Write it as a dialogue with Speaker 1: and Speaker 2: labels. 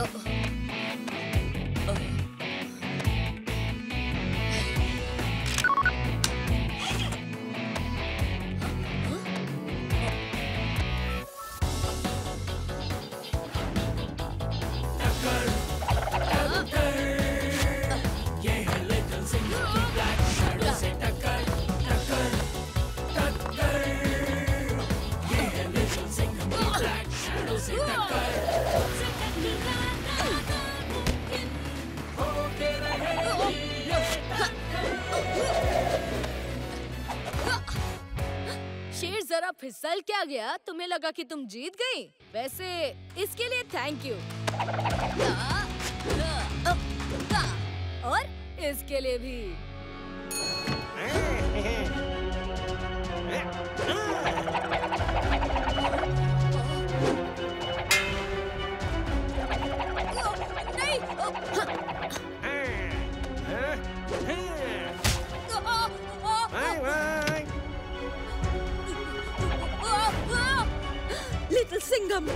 Speaker 1: 打个，打个，耶！黑脸的将军，黑衣白，十六岁打个，打个，打个，耶！黑脸的将军，黑衣白，十六岁打个。जरा फिसल क्या गया, तुम्हें लगा कि तुम जीत गई। वैसे, इसके लिए थैंक यू और इसके लिए भी। लिटिल सिंघम